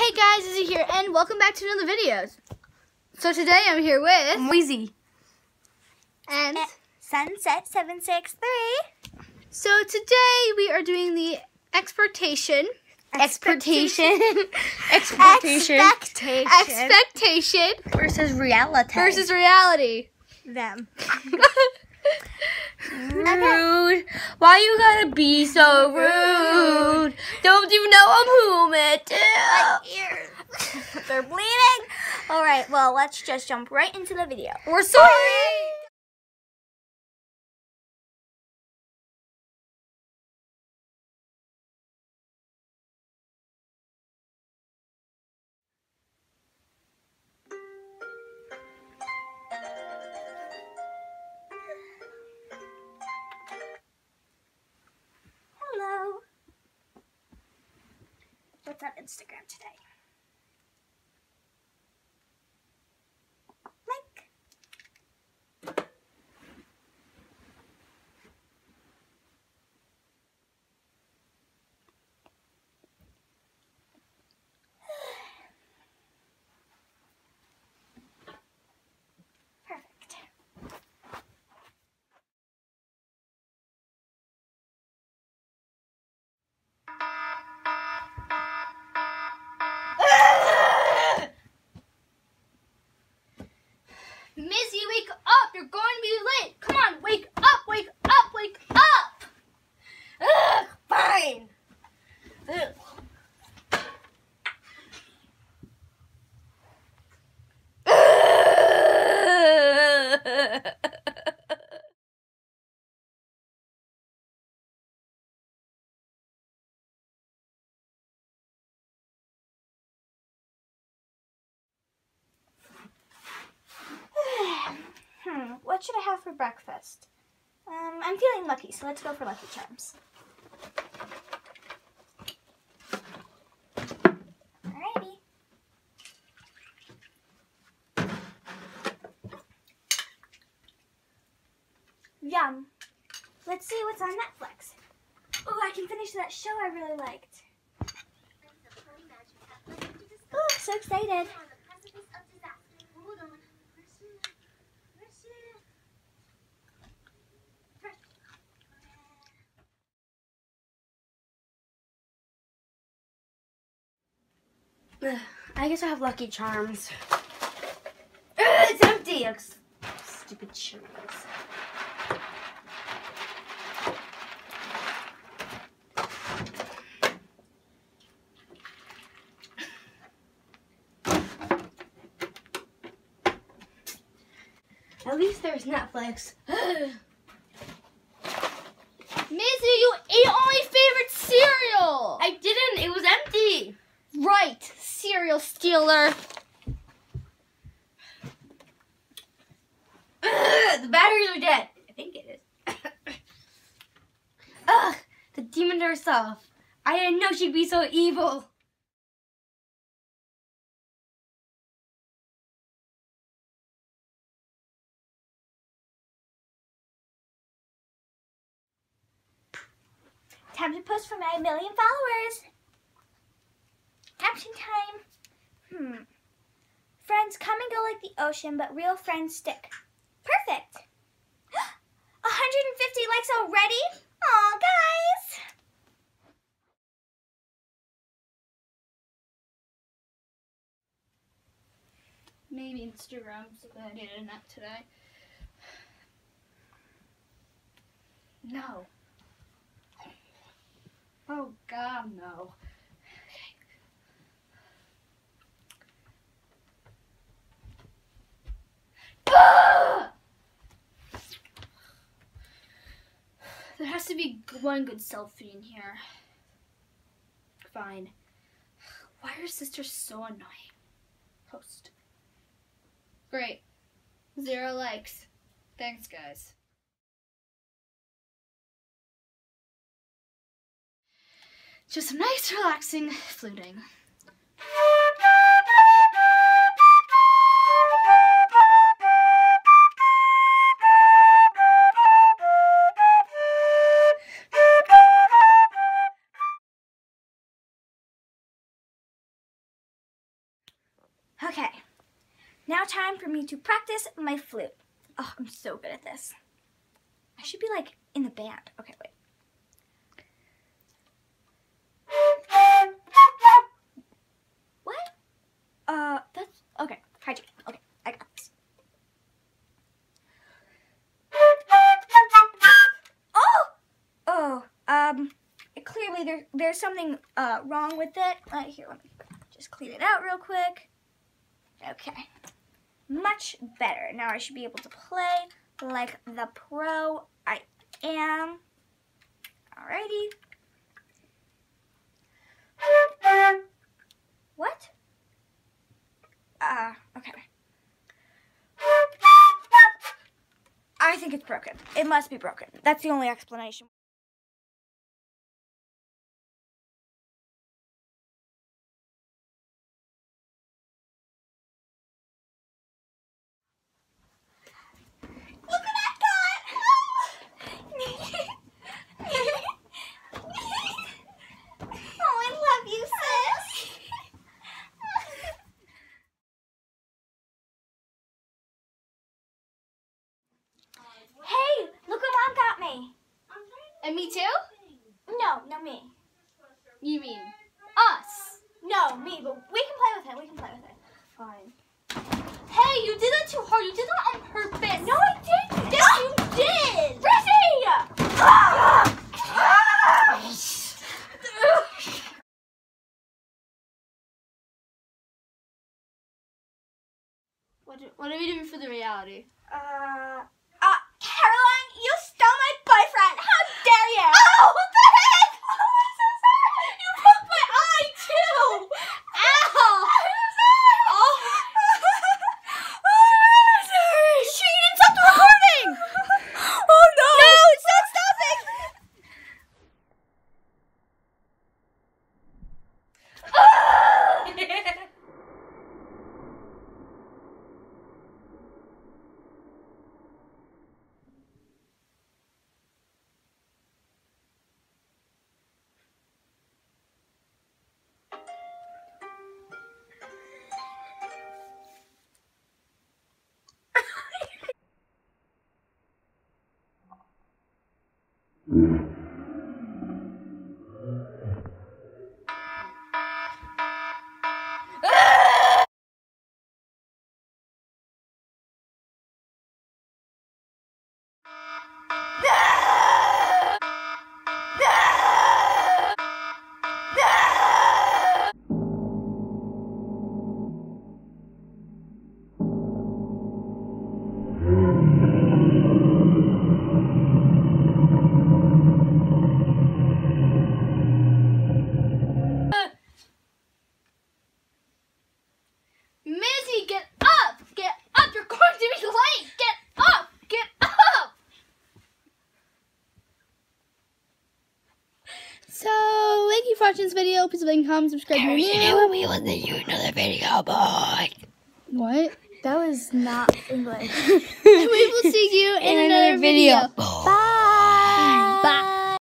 Hey guys, Rizzy here, and welcome back to another video. So today I'm here with Mizzy. and Sunset 763. so today we are doing the exportation, Exportation. exportation, Expectation. expectation versus reality. versus reality. them. Rude. Why you gotta be so rude? Don't you know I'm human too? ears. They're bleeding. All right, well, let's just jump right into the video. We're sorry. On Instagram today? Like. Perfect. Missy, wake up! You're going to be late. Come on, wake up, wake up, wake up! Ugh, fine. Ugh. Hmm, what should I have for breakfast? Um, I'm feeling lucky, so let's go for Lucky Charms. Alrighty. Yum. Let's see what's on Netflix. Oh, I can finish that show I really liked. Oh, so excited. I guess I have Lucky Charms. Ugh, it's empty. Stupid shoes. At least there's Netflix. Missy, you ate all my favorite cereal! I didn't. It was empty. Right, cereal stealer. Ugh, the batteries are dead. I think it is. Ugh, the demon herself. I didn't know she'd be so evil. Time to post for my million followers. Action time. Hmm. Friends come and go like the ocean, but real friends stick. Perfect. 150 likes already? Aw, guys. Maybe Instagram's a good idea to nap today. No. Oh God, no. Ah! There has one good selfie in here. Fine. Why are sisters so annoying? Post. Great. Zero likes. Thanks, guys. Just some nice, relaxing fluting. Time for me to practice my flute. Oh, I'm so good at this. I should be like in the band. Okay, wait. What? Uh, that's okay. Hygiene. Okay, I got this. Oh, oh. Um, clearly there there's something uh wrong with it. Uh, here, let me just clean it out real quick. Okay, much better. Now I should be able to play like the pro I am. Alrighty. What? Uh, okay. I think it's broken. It must be broken. That's the only explanation. Look at that gun! oh, I love you, sis. hey, look what mom got me. And me too? No, no me. You mean us? No, me, but we can play with it. We can play with it. Fine. Hey, you did that too hard. You did that on purpose. No, I didn't. Yes, you did. What, do- what are we doing for the reality? Uh, Mizzy, mm get up! Get up! You're going to be late! Get up! Get up! So, thank you for watching this video. Please like, and comment, subscribe. Harry, you know when we want to do another video, boy. What? That was not English. we will see you in, another, video. Boy. Bye. Bye.